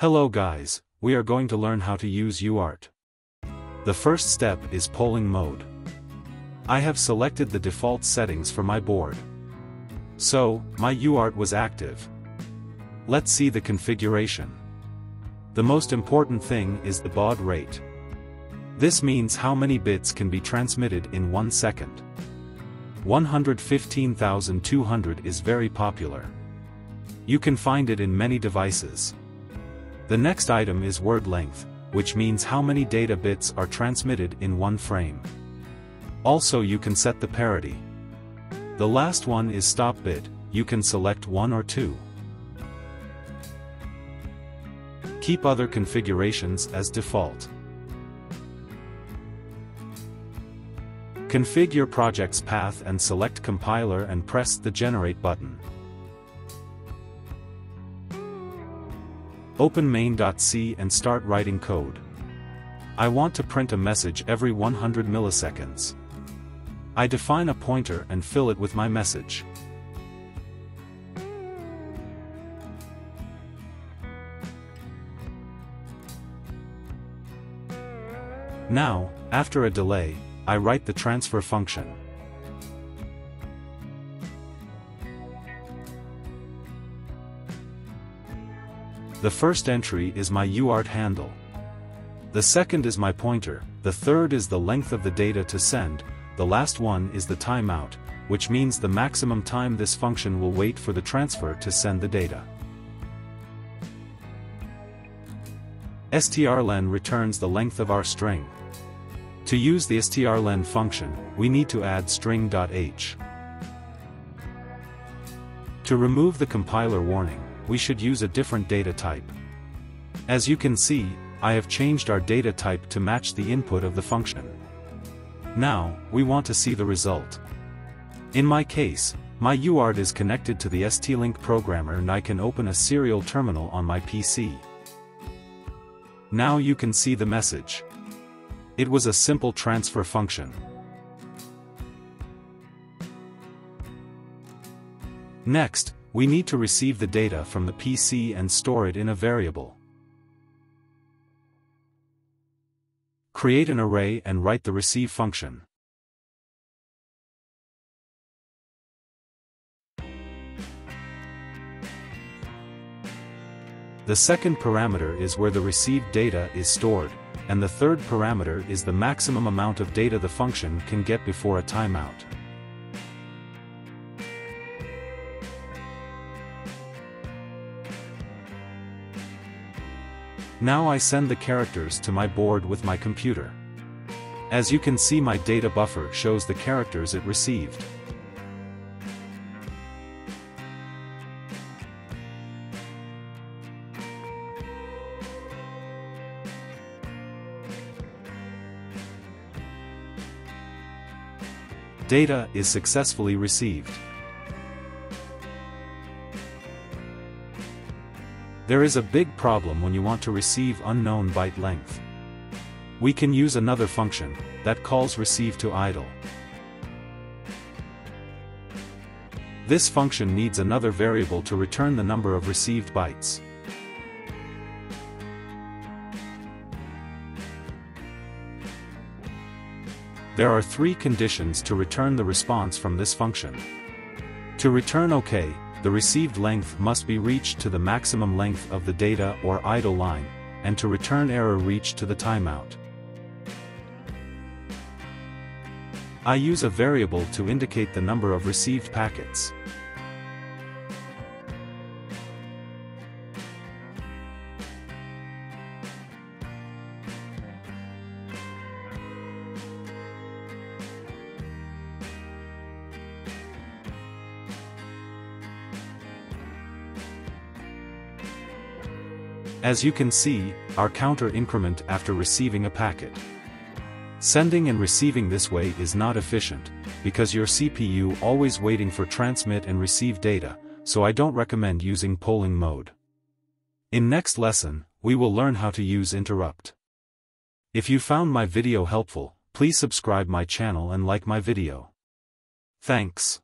Hello guys, we are going to learn how to use UART. The first step is polling mode. I have selected the default settings for my board. So, my UART was active. Let's see the configuration. The most important thing is the baud rate. This means how many bits can be transmitted in one second. 115,200 is very popular. You can find it in many devices. The next item is word length, which means how many data bits are transmitted in one frame. Also you can set the parity. The last one is stop bit, you can select one or two. Keep other configurations as default. Config your project's path and select compiler and press the generate button. Open main.c and start writing code. I want to print a message every 100 milliseconds. I define a pointer and fill it with my message. Now, after a delay, I write the transfer function. The first entry is my UART handle. The second is my pointer, the third is the length of the data to send, the last one is the timeout, which means the maximum time this function will wait for the transfer to send the data. strlen returns the length of our string. To use the strlen function, we need to add string.h. To remove the compiler warning, we should use a different data type. As you can see, I have changed our data type to match the input of the function. Now, we want to see the result. In my case, my UART is connected to the ST-Link programmer and I can open a serial terminal on my PC. Now you can see the message. It was a simple transfer function. Next, we need to receive the data from the PC and store it in a variable. Create an array and write the receive function. The second parameter is where the received data is stored and the third parameter is the maximum amount of data the function can get before a timeout. Now I send the characters to my board with my computer. As you can see my data buffer shows the characters it received. Data is successfully received. There is a big problem when you want to receive unknown byte length. We can use another function, that calls receive to idle. This function needs another variable to return the number of received bytes. There are three conditions to return the response from this function. To return OK, the received length must be reached to the maximum length of the data or idle line, and to return error reach to the timeout. I use a variable to indicate the number of received packets. As you can see, our counter increment after receiving a packet. Sending and receiving this way is not efficient, because your CPU always waiting for transmit and receive data, so I don't recommend using polling mode. In next lesson, we will learn how to use interrupt. If you found my video helpful, please subscribe my channel and like my video. Thanks.